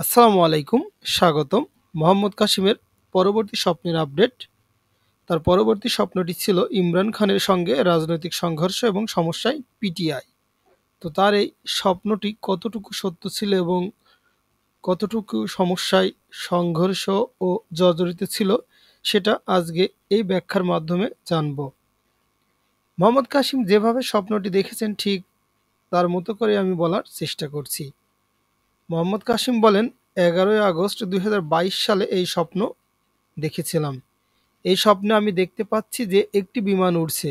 আসসালামু আলাইকুম, স্বাগতম মোহাম্মদ কাসিমের পরবর্তী স্বপ্নের আপডেট। তার পরবর্তী স্বপ্নটি ছিল ইমরান খানের সঙ্গে রাজনৈতিক সংঘর্ষ এবং সমস্যায় পিটিআই। তো তার এই স্বপ্নটি কতটুকু সত্য ছিল এবং কতটুকু সমস্যায় সংঘর্ষ ও জর্জরিত ছিল, সেটা আজকে এই ব্যাখ্যার মাধ্যমে জানব। মোহাম্মদ কাসিম যেভাবে স্বপ্নটি দেখেছেন, ঠিক তার মতো করে আমি বলার চেষ্টা করছি। মোহাম্মদ কাসিম বলেন, এগারোই আগস্ট দুই হাজার বাইশ সালে এই স্বপ্ন দেখেছিলাম। এই স্বপ্নে আমি দেখতে পাচ্ছি যে একটি বিমান উড়ছে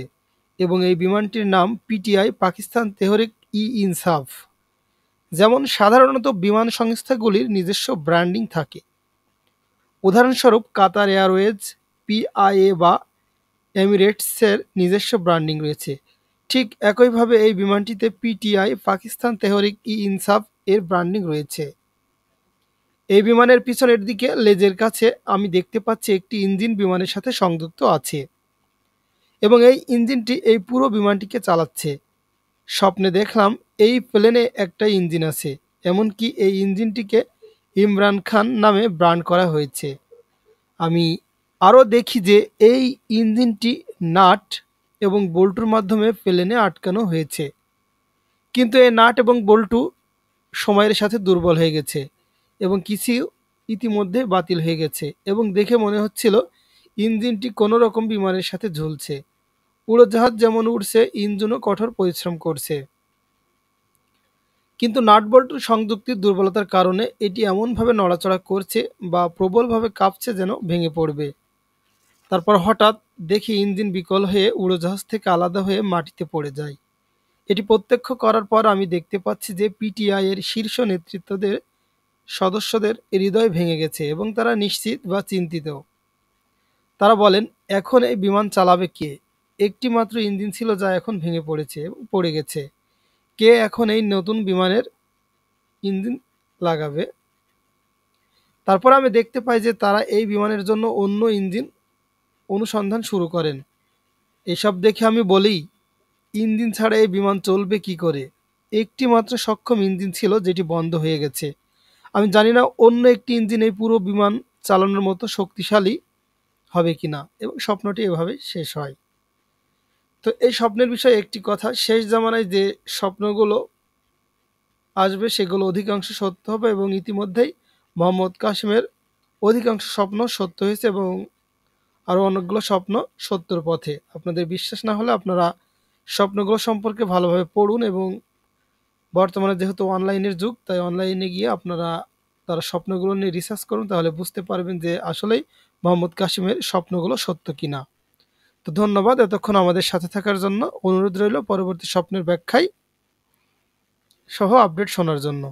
এবং এই বিমানটির নাম পিটিআই পাকিস্তান তেহরিক ই ইনসাফ। যেমন সাধারণত বিমান সংস্থাগুলির নিজস্ব ব্র্যান্ডিং থাকে। উদাহরণস্বরূপ কাতার এয়ারওয়েজ পিআইএ বা এমিরেটসের নিজস্ব ব্র্যান্ডিং রয়েছে। ঠিক একইভাবে এই বিমানটিতে পিটিআই, পাকিস্তান তেহরিক ই ইনসাফ এর ব্র্যান্ডিং রয়েছে। এই বিমানের পিছনের দিকে লেজের কাছে আমি দেখতে পাচ্ছি একটি ইঞ্জিন বিমানের সাথে সংযুক্ত আছে এবং এই ইঞ্জিনটি এই পুরো বিমানটিকে চালাচ্ছে। স্বপ্নে দেখলাম এই প্লেনে একটা ইঞ্জিন আছে, এমনকি এই ইঞ্জিনটিকে ইমরান খান নামে ব্র্যান্ড করা হয়েছে। আমি আরও দেখি যে এই ইঞ্জিনটি নাট এবং বল্টুর মাধ্যমে প্লেনে আটকানো হয়েছে। কিন্তু এই নাট এবং বল্টু সময়ের সাথে দুর্বল হয়ে গেছে এবং কিছু ইতিমধ্যে বাতিল হয়ে গেছে এবং দেখে মনে হচ্ছিল ইঞ্জিনটি কোনো রকম বিমানের সাথে ঝুলছে। উড়োজাহাজ যেমন উড়ছে, ইঞ্জিনও কঠোর পরিশ্রম করছে। কিন্তু নাটবল্টুর সংযুক্তির দুর্বলতার কারণে এটি এমনভাবে নড়াচড়া করছে বা প্রবলভাবে কাঁপছে যেন ভেঙে পড়বে। তারপর হঠাৎ দেখি ইঞ্জিন বিকল হয়ে উড়োজাহাজ থেকে আলাদা হয়ে মাটিতে পড়ে যায়। এটি প্রত্যক্ষ করার পর আমি দেখতে পাচ্ছি যে পিটিআই এর শীর্ষ নেতৃত্বদের সদস্যদের হৃদয় ভেঙে গেছে এবং তারা নিশ্চিত বা চিন্তিত। তারা বলেন, এখন এই বিমান চালাবে কে? একটি মাত্র ইঞ্জিন ছিল যা এখন ভেঙে পড়েছে, পড়ে গেছে। কে এখন এই নতুন বিমানের ইঞ্জিন লাগাবে? তারপর আমি দেখতে পাই যে তারা এই বিমানের জন্য অন্য ইঞ্জিন অনুসন্ধান শুরু করেন। এসব দেখে আমি বলি, ইঞ্জিন ছাড়া এই বিমান চলবে কি করে? একটি মাত্র সক্ষম ইঞ্জিন ছিল যেটি বন্ধ হয়ে গেছে। আমি জানি না অন্য একটি ইঞ্জিন এই পুরো বিমান চালানোর মতো শক্তিশালী হবে কিনা এবং স্বপ্নটি এভাবে শেষ হয়। তো এই স্বপ্নের বিষয়ে একটি কথা, শেষ জামানায় যে স্বপ্নগুলো আসবে সেগুলো অধিকাংশ সত্য হবে এবং ইতিমধ্যেই মোহাম্মদ কাশিমের অধিকাংশ স্বপ্ন সত্য হয়েছে এবং আরও অনেকগুলো স্বপ্ন সত্যর পথে। আপনাদের বিশ্বাস না হলে আপনারা স্বপ্নগুলো সম্পর্কে ভালোভাবে পড়ুন এবং বর্তমানে যেহেতু অনলাইনের যুগ, তাই অনলাইনে গিয়ে আপনারা তার স্বপ্নগুলো নিয়ে রিসার্চ করুন, তাহলে বুঝতে পারবেন যে আসলেই মোহাম্মদ কাশিমের স্বপ্নগুলো সত্য কিনা। তো ধন্যবাদ, এতক্ষণ আমাদের সাথে থাকার জন্য অনুরোধ রইল পরবর্তী স্বপ্নের ব্যাখ্যায় সহ আপডেট শোনার জন্য।